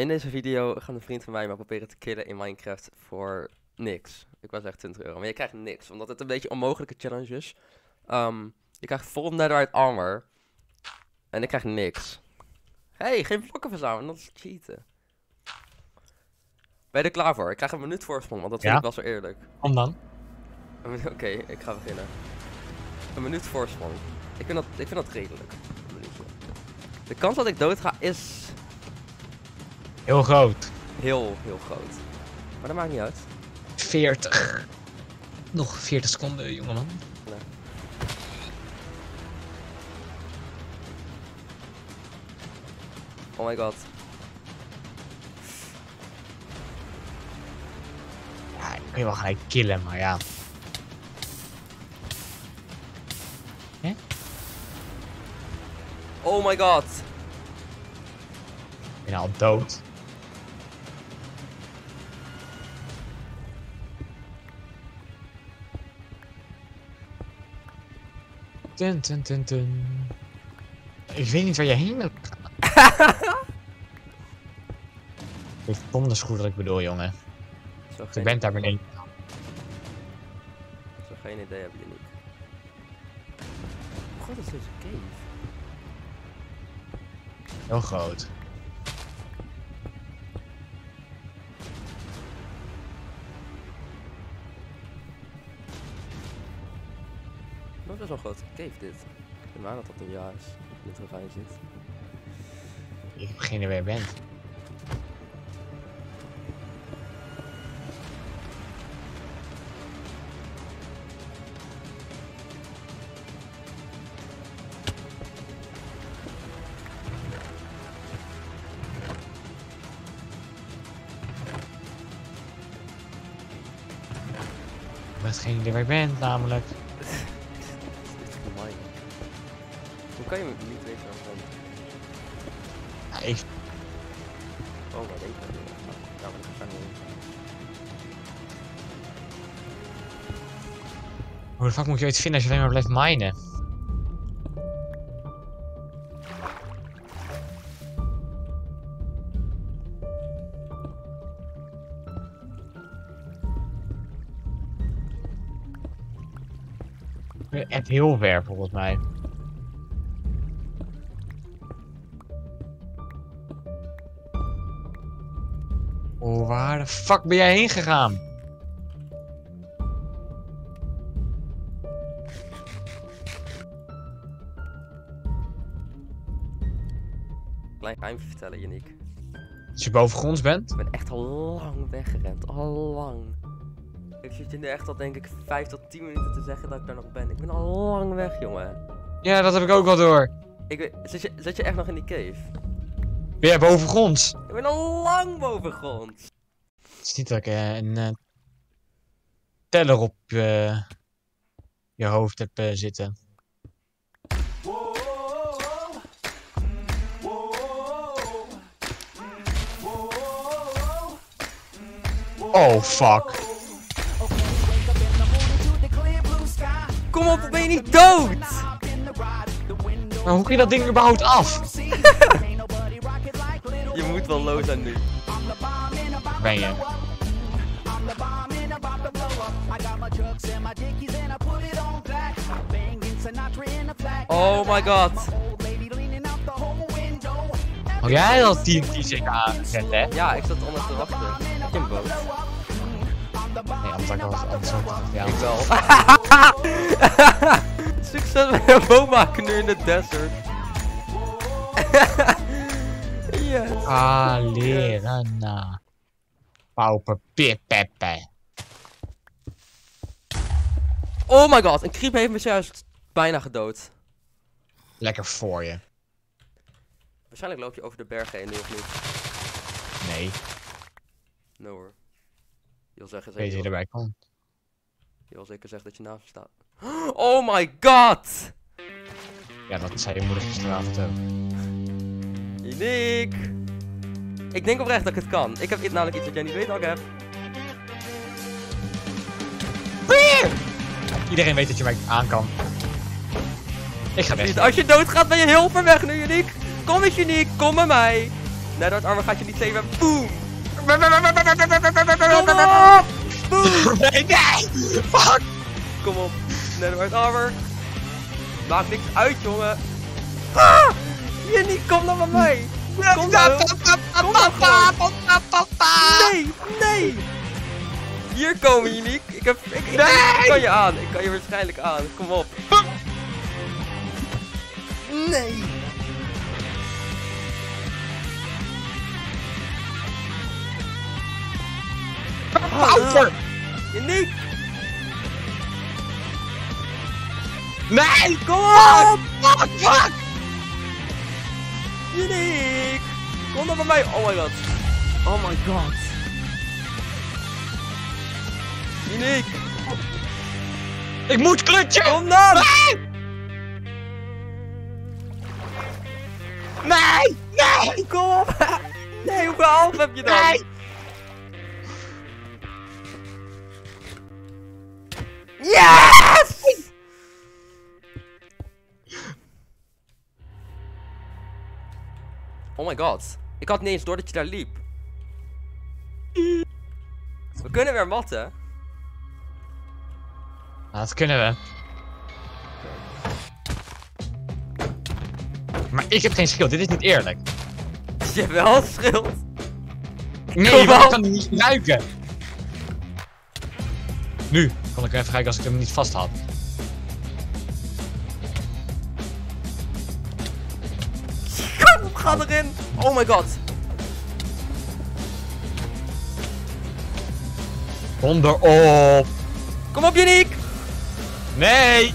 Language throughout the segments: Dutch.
In deze video gaat een vriend van mij me proberen te killen in Minecraft voor niks. Ik was echt 20 euro. Maar je krijgt niks, omdat het een beetje onmogelijke challenge is. Ehm, je krijgt vol netherite armor. En ik krijg niks. hey, geen blokken verzamelen, dat is cheaten. Ben je er klaar voor? Ik krijg een minuut voorsprong, want dat vind Ja. ik wel zo eerlijk. Kom dan. Oké, ik ga beginnen. Een minuut voorsprong. Ik vind dat, ik vind dat redelijk. De kans dat ik dood ga is Heel groot. heel, heel groot. Maar dat maakt niet uit. 40. Nog 40 seconden, jongeman. Oh my god. Ja, ik kun je wel gelijk killen, maar ja. Oh my god. Ik ben al dood. Dun, dun, dun, dun. Ik weet niet waar je heen gaan. Ik donders goed wat ik bedoel, jongen. Zo geen, bent daar beneden. zo geen idee heb je niet. Groot is deze cave? Heel groot. Best wel een grote cave dit. Ik aan dat dat een jaar is. In het ravijn zit. Ik heb geen idee waar je bent. Ik heb geen idee waar je bent, namelijk. Hoe kan je me niet weten ik? Ja, ik, Oh, waar denk ik nou? Dat ga ik niet. hoe de fuck moet je ooit vinden als je alleen maar blijft minen? Ik Echt heel ver volgens mij. Waar de fuck ben jij heen gegaan? Klein geheimje vertellen, Yannick. Als je bovengronds bent? Ik ben echt al lang weggerend. Al lang. Ik zit je nu echt al denk ik 5 tot 10 minuten te zeggen dat ik daar nog ben. Ik ben al lang weg, jongen. Ja, dat heb ik ook wel door. Ik weet, zit, je, zit je echt nog in die cave? Ben jij bovengronds? Ik ben al lang boven grond. Het is niet dat ik eh, een eh, teller op eh, je hoofd heb zitten. Oh fuck. Kom op, ben je niet dood? Maar hoe kun je dat ding überhaupt af? Je moet wel low zijn nu. Ben je? Oh my god. Oh, jij had TNT zeker aangezet, hè? Nee, Ja, ik zat onder te wachten. Heb je een boot? anders had ik anders gezegd, ja. Ik wel. Succes met een boot maken nu in de desert. yes. Ah, leren. Pauper, pepe. Oh my god, een creep heeft me juist bijna gedood. Lekker voor je. Waarschijnlijk loop je over de bergen heen nu of niet. Nee, No hoor. Je wil zeggen, weet je zeker, erbij komt. je wil zeker zeggen dat je naast staat. Oh my god! Ja, dat zei je moeder gisteravond ook. Uniek! Ik denk oprecht dat ik het kan. Ik heb namelijk iets wat jij niet weet dat ik heb. Iedereen weet dat je mij aan kan. Ik ga weg. Als je doodgaat ben je heel ver weg nu, Uniek. Kom eens, Uniek. Kom bij mij. Netherite armor gaat je niet saven. Boom! Nee, Kom op! Boom! nee! Fuck! Kom op. Netherite armor. Maakt niks uit, jongen. Ah! Kom dan bij mij. Kom nou. Kom nou gewoon. Nee, nee. Hier komen, Uniek. Ik, heb, ik, ik, ik Nee! kan je aan. Ik kan je waarschijnlijk aan. Kom op. Nee. Pauper! Uniek, Nee! kom op. Fuck! Fuck! Uniek. Kom dan bij mij. Oh my god. Oh my god. Uniek. Ik moet klutje! Kom dan. Nee! Nee! Nee! Kom op. Nee, hoeveel half heb je dan? Nee! Yes! Oh my god. Ik had niet eens door dat je daar liep. We kunnen weer matten. Nou, dat kunnen we. Maar ik heb geen schild, dit is niet eerlijk. Je hebt wel een schild. Nee, maar ik kan die niet gebruiken. Nu kon ik even kijken als ik hem niet vast had. Kom ga erin. Oh my god. Op! Kom op, Uniek. Nee!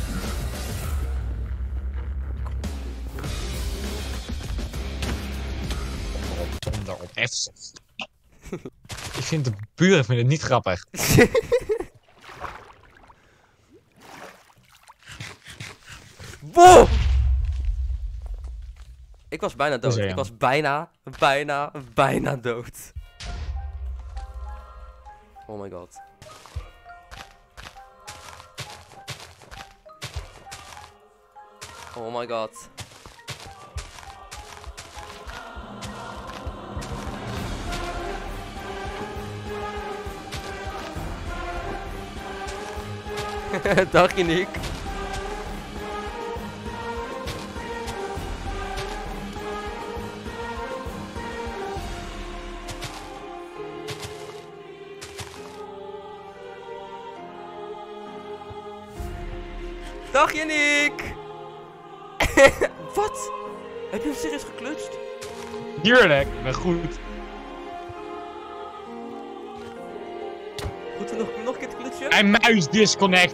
Donder op. Echt. ik vind de buren vinden het niet grappig. Boom! Ik was bijna dood. Ik was bijna, bijna, bijna dood. Oh my god. Oh my god. Dag Uniek. Dag Yannick! Wat? Heb je hem serieus geklutst? Tuurlijk, ik ben goed. Moeten we nog, nog een keer te klutsen? Mijn muis disconnect.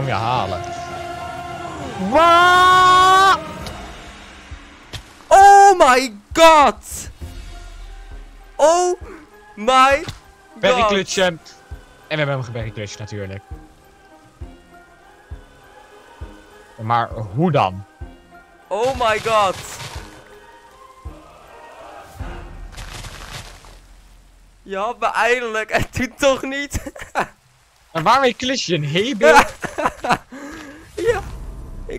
Kom je halen. Oh my god! Oh my god! klutje. En we hebben hem geberry klutje natuurlijk. Maar hoe dan? Oh my god! Je had me eindelijk en toen toch niet. En waarmee klus je een heebeeld?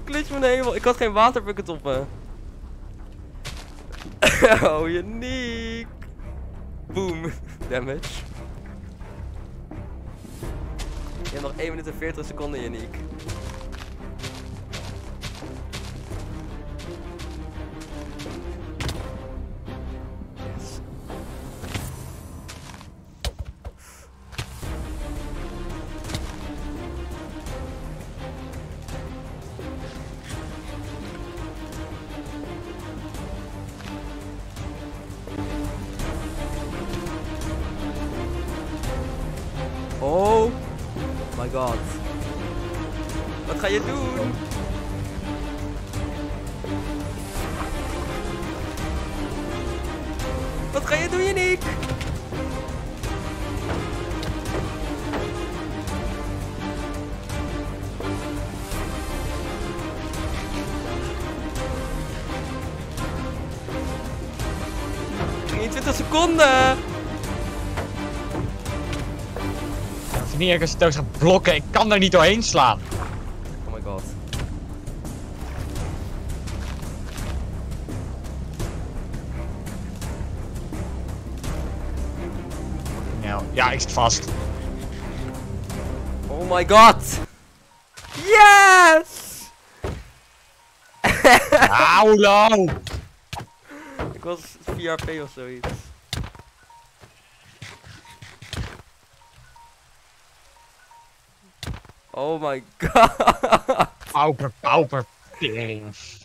Ik glitch mijn. Ik had geen waterbucket op me. oh, uniek. Boom. Damage. Je hebt nog 1 minuut en 40 seconden, uniek. My god. Wat ga je doen? Wat ga je doen, Yannick? ...23 seconden! Niet erg als je thuis gaat blokken. Ik kan daar niet doorheen slaan. Oh my god. Nou, ja, ik zit vast. Oh my god! Yes! Aulo! Ik was 4 HP of zoiets. Oh my god! Pauper, pauper. Tering.